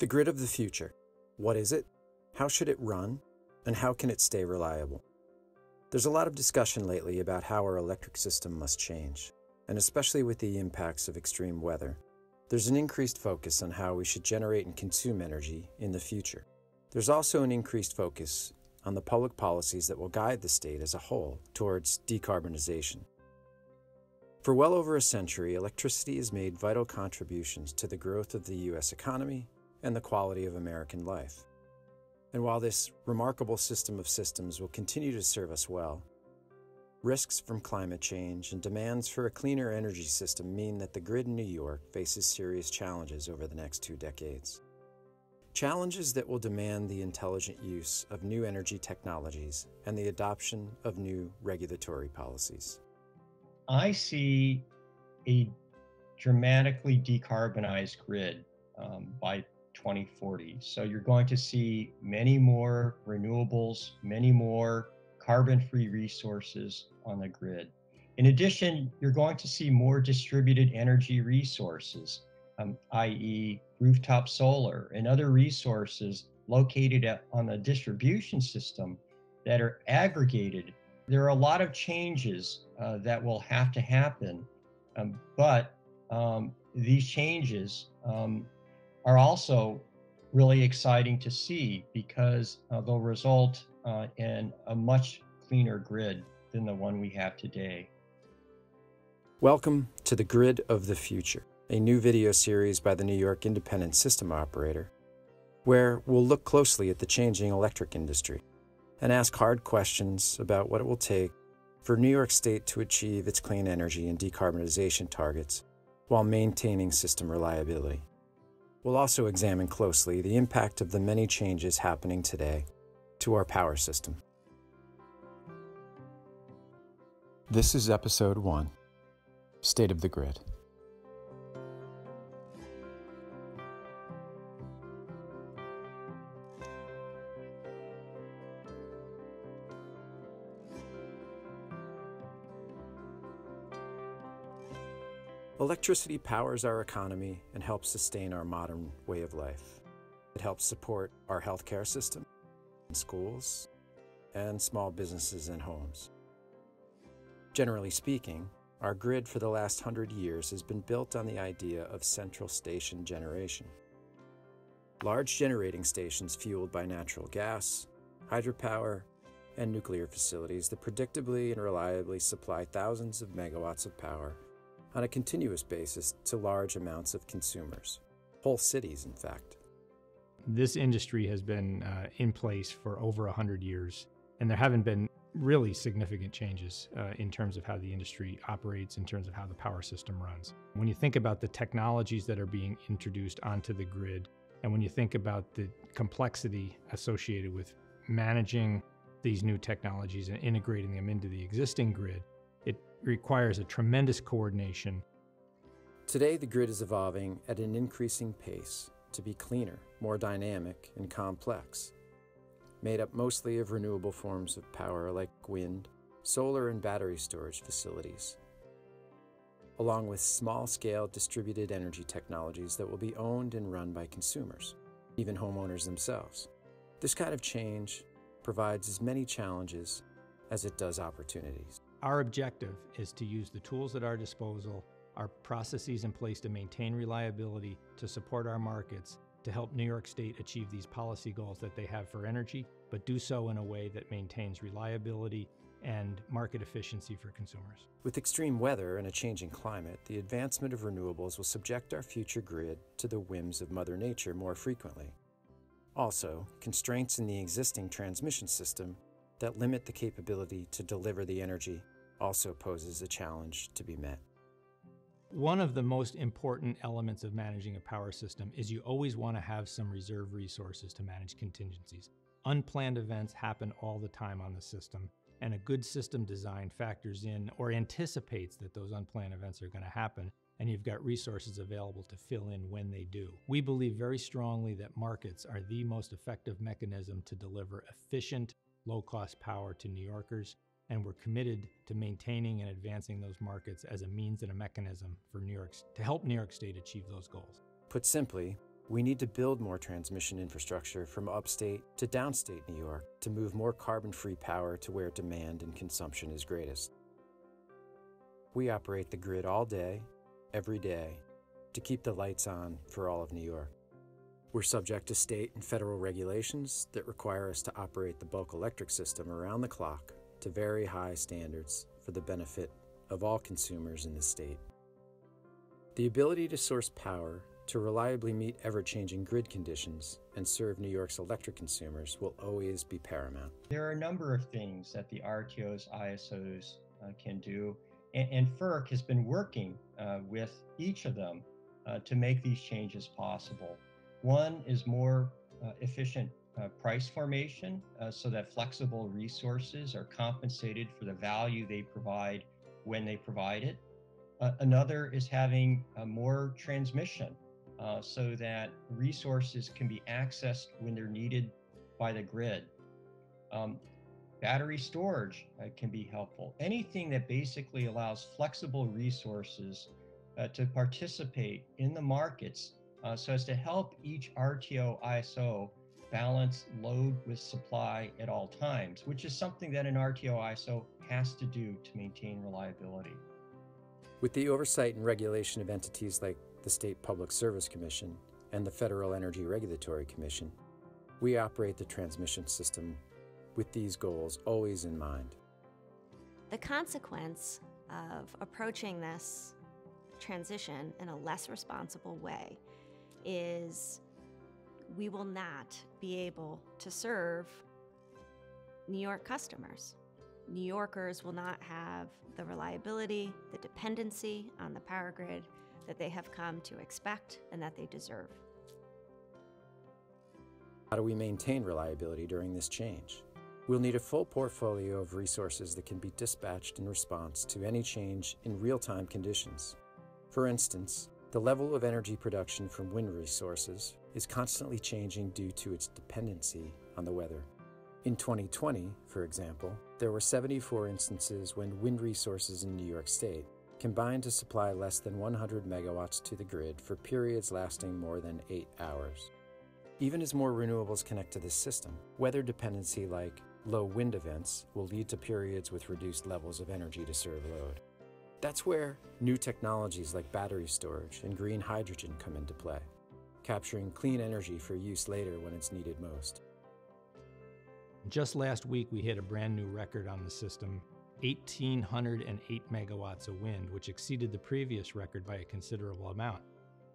The grid of the future. What is it? How should it run? And how can it stay reliable? There's a lot of discussion lately about how our electric system must change, and especially with the impacts of extreme weather. There's an increased focus on how we should generate and consume energy in the future. There's also an increased focus on the public policies that will guide the state as a whole towards decarbonization. For well over a century, electricity has made vital contributions to the growth of the U.S. economy and the quality of American life. And while this remarkable system of systems will continue to serve us well, risks from climate change and demands for a cleaner energy system mean that the grid in New York faces serious challenges over the next two decades. Challenges that will demand the intelligent use of new energy technologies and the adoption of new regulatory policies. I see a dramatically decarbonized grid um, by 2040. So you're going to see many more renewables, many more carbon free resources on the grid. In addition, you're going to see more distributed energy resources, um, i.e., rooftop solar and other resources located at, on the distribution system that are aggregated. There are a lot of changes uh, that will have to happen, um, but um, these changes um, are also really exciting to see because uh, they'll result uh, in a much cleaner grid than the one we have today. Welcome to the Grid of the Future, a new video series by the New York Independent System Operator, where we'll look closely at the changing electric industry and ask hard questions about what it will take for New York State to achieve its clean energy and decarbonization targets while maintaining system reliability. We'll also examine closely the impact of the many changes happening today to our power system. This is Episode 1 State of the Grid. Electricity powers our economy and helps sustain our modern way of life. It helps support our healthcare system, schools, and small businesses and homes. Generally speaking, our grid for the last hundred years has been built on the idea of central station generation. Large generating stations fueled by natural gas, hydropower, and nuclear facilities that predictably and reliably supply thousands of megawatts of power on a continuous basis to large amounts of consumers, whole cities, in fact. This industry has been uh, in place for over 100 years, and there haven't been really significant changes uh, in terms of how the industry operates, in terms of how the power system runs. When you think about the technologies that are being introduced onto the grid, and when you think about the complexity associated with managing these new technologies and integrating them into the existing grid, requires a tremendous coordination. Today, the grid is evolving at an increasing pace to be cleaner, more dynamic, and complex, made up mostly of renewable forms of power like wind, solar, and battery storage facilities, along with small scale distributed energy technologies that will be owned and run by consumers, even homeowners themselves. This kind of change provides as many challenges as it does opportunities. Our objective is to use the tools at our disposal, our processes in place to maintain reliability, to support our markets, to help New York State achieve these policy goals that they have for energy, but do so in a way that maintains reliability and market efficiency for consumers. With extreme weather and a changing climate, the advancement of renewables will subject our future grid to the whims of Mother Nature more frequently. Also, constraints in the existing transmission system that limit the capability to deliver the energy also poses a challenge to be met. One of the most important elements of managing a power system is you always want to have some reserve resources to manage contingencies. Unplanned events happen all the time on the system, and a good system design factors in or anticipates that those unplanned events are going to happen, and you've got resources available to fill in when they do. We believe very strongly that markets are the most effective mechanism to deliver efficient, low cost power to New Yorkers and we're committed to maintaining and advancing those markets as a means and a mechanism for New York to help New York State achieve those goals. Put simply, We need to build more transmission infrastructure from upstate to downstate New York to move more carbon free power to where demand and consumption is greatest. We operate the grid all day, every day, to keep the lights on for all of New York. We're subject to state and federal regulations that require us to operate the bulk electric system around the clock to very high standards for the benefit of all consumers in the state. The ability to source power to reliably meet ever changing grid conditions and serve New York's electric consumers will always be paramount. There are a number of things that the RTOs, ISOs uh, can do, and, and, FERC has been working uh, with each of them uh, to make these changes possible. One is more uh, efficient uh, price formation uh, so that flexible resources are compensated for the value they provide when they provide it. Uh, another is having uh, more transmission uh, so that resources can be accessed when they're needed by the grid. Um, battery storage can be helpful. Anything that basically allows flexible resources to participate in the markets uh, so as to help each RTO ISO balance load with supply at all times, which is something that an RTO ISO has to do to maintain reliability. With the oversight and regulation of entities like the State Public Service Commission and the Federal Energy Regulatory Commission, we operate the transmission system with these goals always in mind. The consequence of approaching this transition in a less responsible way is we will not be able to serve New York customers. New Yorkers will not have the reliability, the dependency on the power grid that they have come to expect and that they deserve. How do we maintain reliability during this change? We'll need a full portfolio of resources that can be dispatched in response to any change in real time conditions. For instance, the level of energy production from wind resources is constantly changing due to its dependency on the weather. In 2020, for example, there were 74 instances when wind resources in New York State combined to supply less than 100 megawatts to the grid for periods lasting more than 8 hours. Even as more renewables connect to this system, weather dependency like low wind events will lead to periods with reduced levels of energy to serve load. That's where new technologies like battery storage and green hydrogen come into play, capturing clean energy for use later when it's needed most. Just last week, we hit a brand new record on the system 1,808 megawatts of wind, which exceeded the previous record by a considerable amount.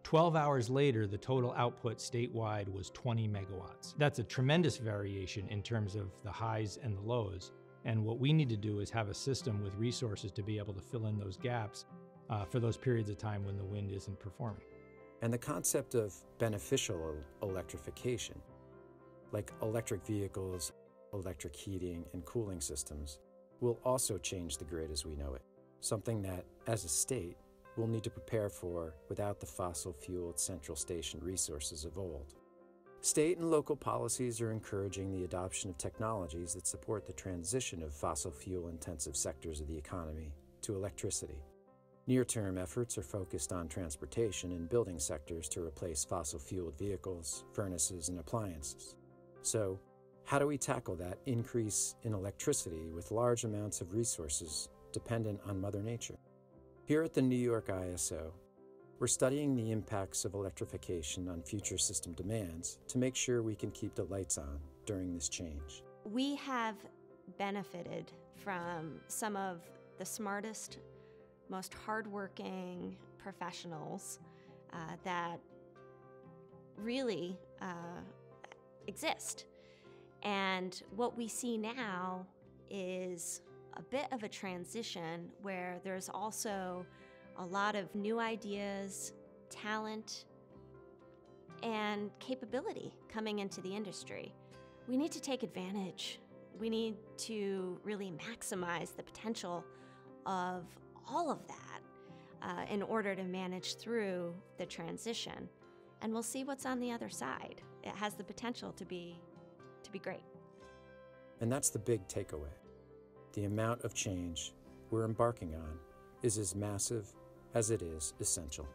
12 hours later, the total output statewide was 20 megawatts. That's a tremendous variation in terms of the highs and the lows. And what we need to do is have a system with resources to be able to fill in those gaps uh, for those periods of time when the wind isn't performing. And the concept of beneficial electrification, like electric vehicles, electric heating, and cooling systems, will also change the grid as we know it, something that, as a state, we'll need to prepare for without the fossil fueled central station resources of old. State and local policies are encouraging the adoption of technologies that support the transition of fossil fuel intensive sectors of the economy to electricity. Near term efforts are focused on transportation and building sectors to replace fossil fueled vehicles, furnaces, and appliances. So, how do we tackle that increase in electricity with large amounts of resources dependent on Mother Nature? Here at the New York ISO, we're studying the impacts of electrification on future system demands to make sure we can keep the lights on during this change. We have benefited from some of the smartest, most hardworking professionals uh, that really uh, exist. And what we see now is a bit of a transition where there's also a lot of new ideas, talent, and capability coming into the industry. We need to take advantage. We need to really maximize the potential of all of that uh, in order to manage through the transition. And we'll see what's on the other side. It has the potential to be to be great. And that's the big takeaway. The amount of change we're embarking on is as massive as it is essential.